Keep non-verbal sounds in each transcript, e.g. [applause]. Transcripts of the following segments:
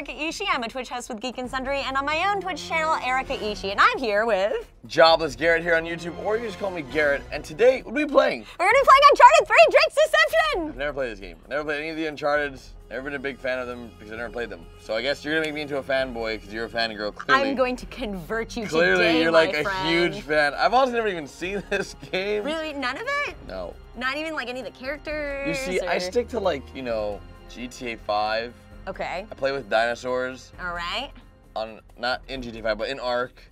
Erika Ishii. I'm a Twitch host with Geek and Sundry, and on my own Twitch channel, Erika Ishii. And I'm here with. Jobless Garrett here on YouTube, or you just call me Garrett. And today, what are we playing? We're gonna be playing Uncharted 3 Drake's Deception! I've never played this game. I've never played any of the Uncharted's. Never been a big fan of them because I never played them. So I guess you're gonna make me into a fanboy because you're a fangirl. Clearly, I'm going to convert you clearly today, you're like a friend. huge fan. I've also never even seen [laughs] this game. Really? None of it? No. Not even like any of the characters? You see, I stick to like you know GTA 5. Okay. I play with dinosaurs Alright. on not in GTA 5, but in Ark.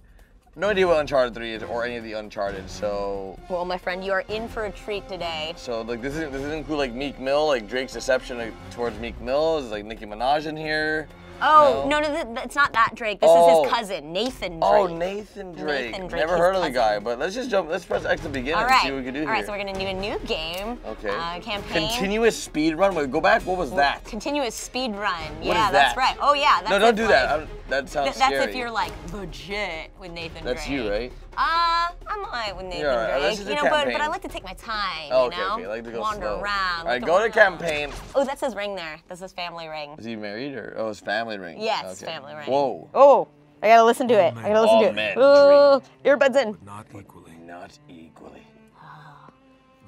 No idea what Uncharted 3 is or any of the Uncharted. So Well, my friend, you are in for a treat today. So like this isn't this doesn't include like Meek Mill, like Drake's deception like, towards Meek Mill. Is like Nicki Minaj in here? Oh, No. no, no, th- it's not that Drake. This is Oh. his cousin, Nathan Drake. Oh, Nathan Drake. Nathan Drake, Never heard of the guy, but let's just jump. Let's press X to begin All and right. see what we can do All here. right, so we're gonna do a new game. okay. Uh, campaign. Continuous speed run. Wait, go back. What was that? Continuous speed run. What yeah, is that's right. Oh yeah, that's no, don't do that. I'm- that sounds th- that's scary. if you're like legit with Nathan That's Drake. you, right? Uh, I'm alright with Nathan You're. Drake. This is you a know, but, but. I like to take my time. Oh, you okay, know? okay. I like to go Wander slow. around. All right, look go to campaign. Oh, that's his ring there. That's his family ring. Is he married or oh, his family ring? Yes, Okay. family ring. Whoa. Oh, I gotta listen to it. I gotta listen All to it. men Oh, earbuds in. Not equally. Not equally.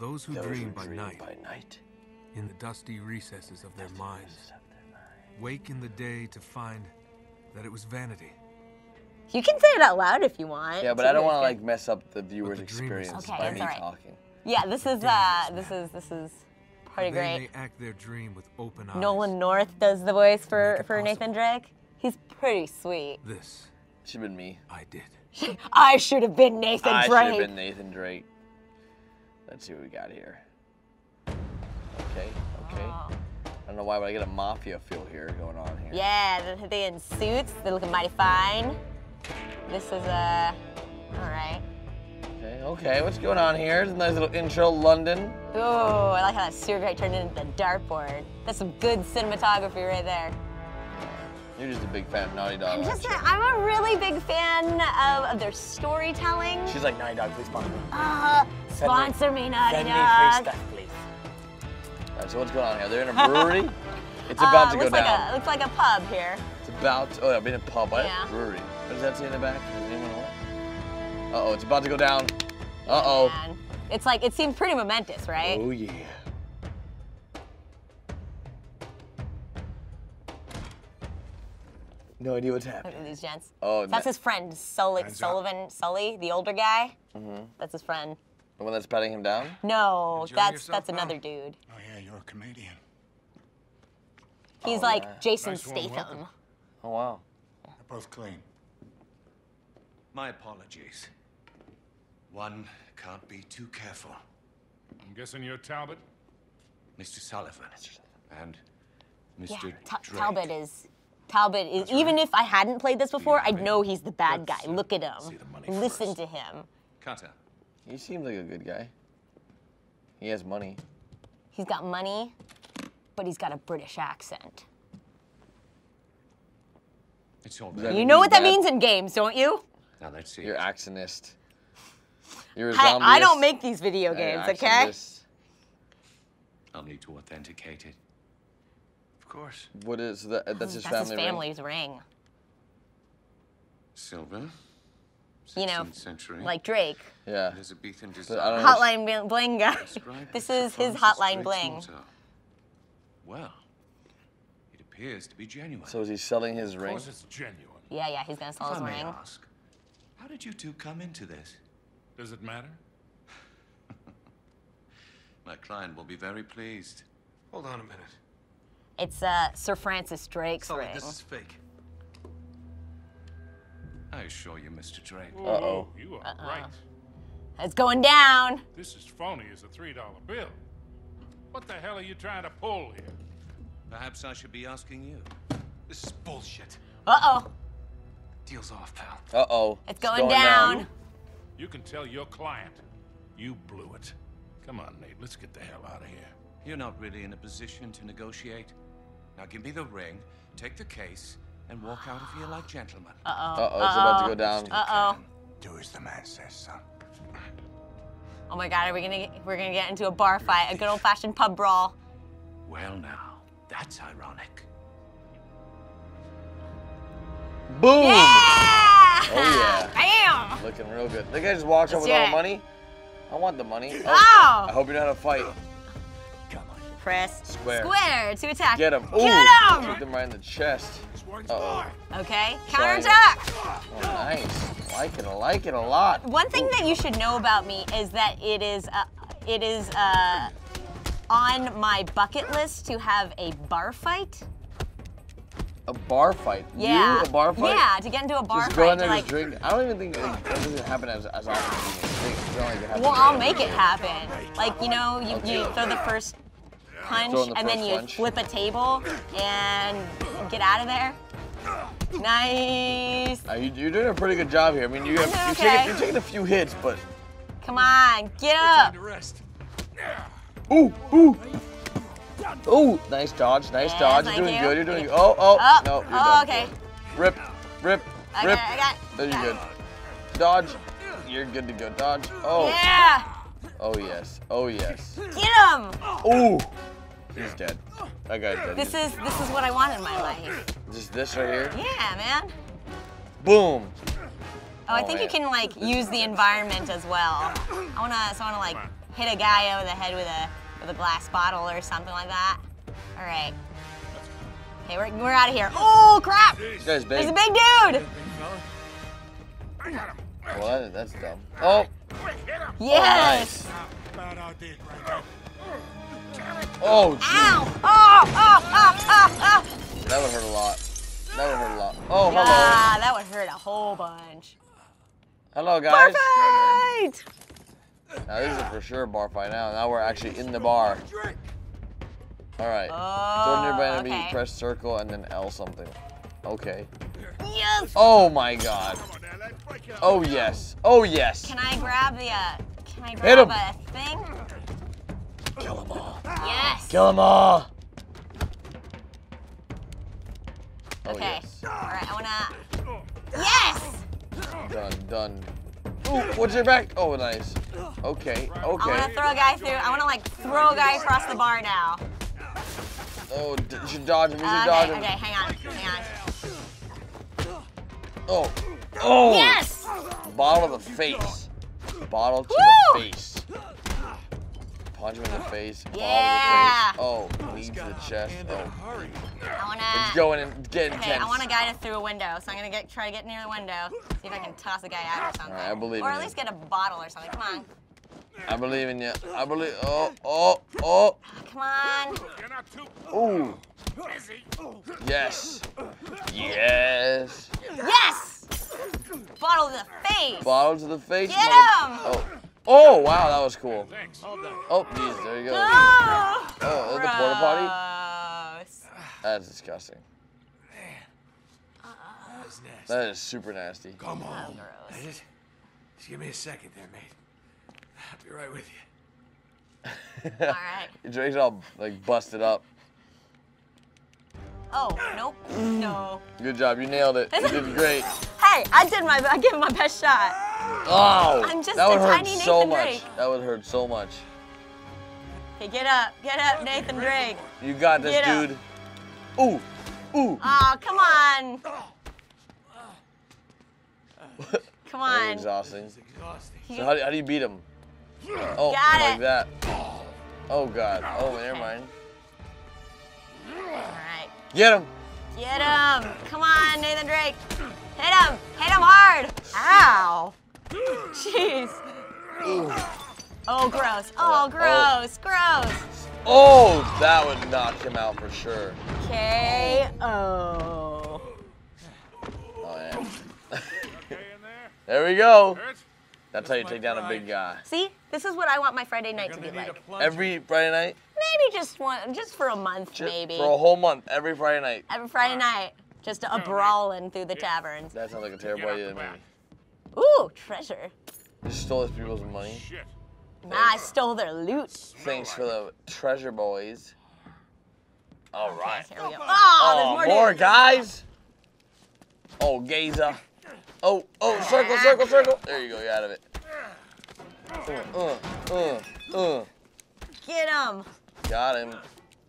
Those who Those dream who by dream night, by night. in the dusty recesses of their minds, wake in the day to find that it was vanity. You can say it out loud if you want. Yeah, but I don't want to like mess up the viewer's the experience Okay, by me all right. talking. Yeah, this is uh, this is this is pretty they great. may act their dream with open eyes. Nolan North does the voice for Make it for Nathan Drake. He's pretty sweet. This Should've been me. I did. I should have been Nathan I should Drake. have been Nathan Drake. Let's see what we got here. Okay, okay. Oh. I don't know why, but I get a mafia feel here going on here. Yeah, they're, in suits. They're looking mighty fine. This is uh, all right. Okay, okay. What's going on here? It's a nice little intro, London. Oh, I like how that sewer guy turned into the dartboard. That's some good cinematography right there. You're just a big fan of Naughty Dog. I'm just, you? a, I'm a really big fan of, of their storytelling. She's like Naughty Dog, please sponsor me. Uh, sponsor me, Naughty Send me right, so what's going on here? They're in a brewery. [laughs] it's about Uh, to go looks like down. a looks like a pub here. It's about. To, oh, I've been in a pub. What? Yeah. Brewery. What does that say in the back? Does anyone know? Uh oh, it's about to go down. Uh oh. And it's like it seems pretty momentous, right? Oh yeah. No idea what's Look happening. at these gents. Oh, that's his friend Sully, Hands. Sullivan, Sully, the older guy. Mm-hmm. That's his friend. The one that's patting him down? No, Enjoying that's that's pal? another dude. Yeah, you're a comedian. He's Oh, like yeah. Jason Nice Statham. Oh wow. They're both clean. My apologies. One can't be too careful. I'm guessing you're Talbot? Mr. Sullivan and Yeah, Mr. Ta- Drake. Talbot is. Talbot is. Even if I hadn't played this before, I'd know he's the bad guy. Let's, uh, Look at him. see the money Listen first. to him. Cutter. He seems like a good guy. He has money. He's got money, but he's got a British accent. It's all that right. You know what that bad? means in games, don't you? Now let's see. You're it. accentist. You're a Hey. I don't make these video games, okay? I'll need to authenticate it. Of course. What is that? Uh, oh, that's his That's family. his ring? family's ring. Silver. You know, century. Like Drake. Yeah. Elizabethan I design. don't know. Hotline bling- bling guy. [laughs] This is his hotline bling. motto. Well, it appears to be genuine. So is he selling his Of ring? course it's genuine. Yeah, yeah, he's gonna sell if his I may ring. ask, how did you two come into this? Does it matter? [laughs] My client will be very pleased. Hold on a minute. It's uh, Sir Francis Drake's Sully, ring. this is fake. I assure you, Mr. Drake. Uh-oh. You are Uh-uh. right. It's going down. This is phony as a $3 bill. What the hell are you trying to pull here? Perhaps I should be asking you. This is bullshit. Uh oh, Deal's off, pal. Uh oh. it's going, down. You can tell your client you blew it. Come on, Nate, let's get the hell out of here. You're not really in a position to negotiate. Now give me the ring, take the case, and walk out of here like gentlemen. Uh oh. Uh oh. It's about to go down. Uh oh. Do as the man says, son. Oh my God, are we gonna get, we're gonna get into a bar fight, a good old fashioned pub brawl. Well, now, that's ironic. Boom! Yeah! Oh, Bam! Looking real good. The guy just walks up Let's with all do the money. I want the money. Oh, Oh! I hope you know how to fight. Come on. Press Square. square to attack. Get him. Ooh! Get Hit him! them right in the chest. Uh-oh. Okay, counterattack. Oh, nice. I like it. I like it a lot. One thing that you should know about me is that it is uh, it is uh, on my bucket list to have a bar fight. A bar fight. Yeah. You? A bar fight? Yeah, to get into a bar Just fight. go in there like, drink. I don't even think like, that doesn't happen as, as often as you think. Like well, I'll make it happen. Like you know, you, you throw the first punch the and then you punch. flip a table and get out of there. Nice. Uh, you, you're doing a pretty good job here. I mean, you have, I'm you're, okay. taking, you're taking a few hits, but Come on, get up. rest. ooh, ooh, ooh, nice dodge, nice Yeah, dodge. You're doing you. good. You're doing. Oh, oh, Oh, no, you're oh, done. okay. Rip, rip, I rip. got I got. There you Got good. it. Dodge. You're good to go. Dodge. Oh, Yeah. Oh yes, oh yes. Get him. Oh, he's dead. That guy's dead. This is this is what I want in my life. Just this right here. Yeah, man. Boom. Oh, I Oh, think you can like use the environment as well. I wanna, so I wanna like hit a guy over the head with a with a glass bottle or something like that. All right. Okay, we're, we're out of here. Oh crap! This guy's big. There's a big dude. Well, that, that's dumb. Oh, Yes. Bad idea, Granddad. oh. Ow! Oh! Oh! Oh! Oh! Oh! That would hurt a lot. That would hurt a lot. Oh, hello. Ah, that would hurt a whole bunch. Hello, guys. Perfect. Now this is for sure a bar fight now. Now we're actually in the bar. All right. Throw nearby Oh, enemy, okay. press circle, and then L something. Okay. Yes. Oh my god. Oh yes. Oh yes. Can I grab the? Uh, can I Hit grab him. a thing? Kill them all. Yes. Kill them all. Oh, Okay. yes. All right. I wanna. Yes. Done. Done. Ooh, what's your back? Oh, nice. Okay. Okay. I wanna throw a guy through. I wanna like throw a guy across the bar now. Oh, you should dodge him. You should Uh, dodge okay. him. Okay. Hang on. Hang on. Oh. Oh. Yes. Bottle to the face. Bottle to Woo! the face. Punch him in the face. Yeah. Bottle to the face. Oh, knee to the chest. Oh. I wanna. It's going and getting Okay, intense. I want to guide to through a window, so I'm gonna get try to get near the window, see if I can toss a guy out or something. Alright, I believe Or in at you. least get a bottle or something. Come on, I believe in you. I believe. Oh, oh, oh. come on. You're not too Ooh. busy. Yes. Yes. Yes! Bottle to the face. Bottle to the face. Get him! Oh. Oh, wow, that was cool. Thanks. Oh, geez, there you go. Oh, Oh, is the porta potty? That's disgusting. That is super nasty. Come on. Gross. Just, just give me a second there, mate. I'll be right with you. All right. [laughs] Drake's all like busted up. Oh, nope. No. Good job, you nailed it. You did great. [laughs] Hey, I did my, I gave my best shot. Oh, I'm just that would a hurt tiny so Nathan much. Drake. That would hurt so much. Hey, get up, get up, Nathan Drake. You got this, Get up. dude. Ooh, ooh. Oh, come on. Come on. exhausting. It's exhausting. So how, do- how do you beat him? Oh, Got like it. that. Oh god. Oh, never mind. All right. Get him. Get him! Come on, Nathan Drake! Hit him! Hit him hard! Ow! Jeez. Oh, gross. Oh, oh, gross. Gross. Oh, that would knock him out for sure. K.O. Oh yeah. Okay in there? There we go. That's how you take down a big guy. See, this is what I want my Friday night to be like. Every Friday night, Maybe just one, just for a month, Ju- maybe. for a whole month, every Friday night. Every Friday night, just a brawling through the taverns. That sounds like a terrible idea the to me. Ooh, treasure. You stole these people's money. Shit. Nah, I stole their loot. Thanks for the treasure, boys. All right. Here we go. Oh, there's more, more guys. Oh, Gaza. Oh, oh, circle, circle, circle. There you go. You're out of it. Uh, uh, uh, uh. Get him. Got him.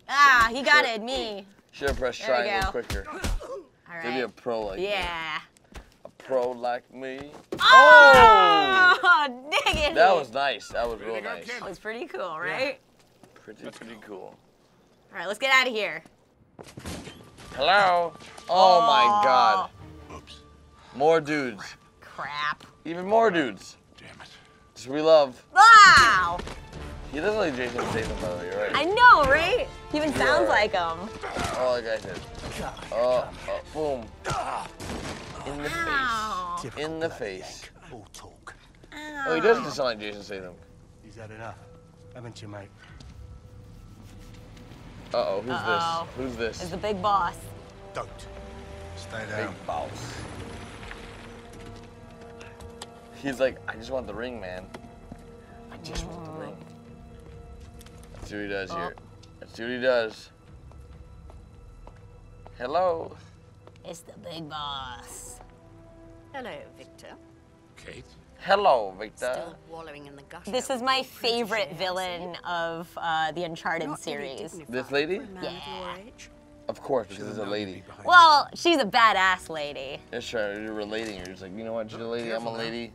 Ah, he got Sure. it, me. Should have pressed There we triangle go. quicker. All Maybe a pro like that. Yeah. A pro like me. Oh, oh! diggity. That was nice. That was real to go, nice. kid. That was pretty cool, right? Pretty, pretty cool. All right, let's get out of here. Hello? Oh my god. Oops. More dudes. Crap. Even more dudes. Damn it. Just we love. Wow. He doesn't like Jason Statham, by the way, you're right. I know, right? He even sounds like him. Oh, like I said. Oh, oh, boom. In the face. Ow. In the face. All talk. Oh, he does just sound like Jason Statham. He's had enough, haven't you, mate? Uh-oh, who's Uh-oh. this? Who's this? Is the big boss. Don't. Stay down. Big down. boss. He's like, I just want the ring, man. I just want the ring. Let's see what he does here. Let's see what he does. Hello. It's the big boss. Hello, Victor. Kate? Hello, Victor. Still wallowing in the gutter. This is my favorite protégé, villain of uh, the. Uncharted Not series. dignified This lady? for a man of Yeah. Of course, because it's a lady. Well, she's a badass lady. It's right. You're relating. You're just like, you know what? She's a lady. I'm a lady.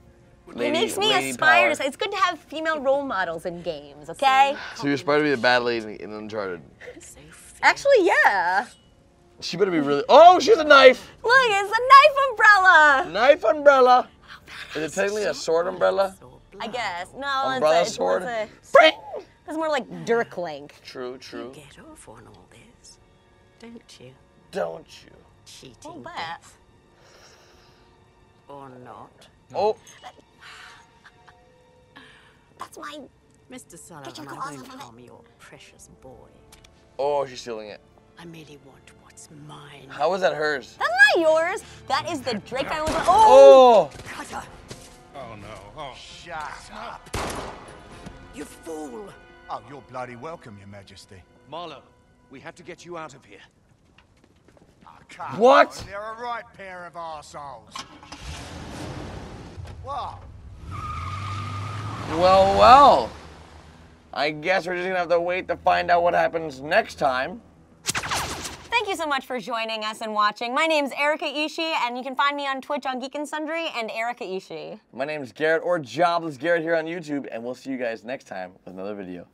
It makes me aspire power. to. It's good to have female role models in games, okay? So you're aspiring to be a bad lady in Uncharted. Actually, yeah. She better be really. Oh, she's a knife. Look, it's a knife umbrella. Knife umbrella. Is it technically a sword umbrella? I guess. No, Umbrella it's, a, more- sword. it's, a, Bring. it's more like Dirk Link. True, true. You get off on all this, don't you? Don't you? Cheating bet. death. Or not. Oh, uh, That's my. Mr. your Sullivan, I won't off of it. harm your precious boy. oh, she's stealing it. I merely want what's mine. How is that hers? That's not yours. That is the Drake I was. Oh! Oh, Cutter, Oh no. Oh. Shut up. you fool! Oh, you're bloody welcome, Your Majesty. Marlowe, we have to get you out of here. Oh, What? on, They're a right pair of arseholes. What? Well, well. I guess we're just gonna have to wait to find out what happens next time. Thank you so much for joining us and watching. My name's Erika Ishii, and you can find me on Twitch on Geek and Sundry and Erika Ishii. My name is Garrett or Jobless Garrett here on YouTube, and we'll see you guys next time with another video.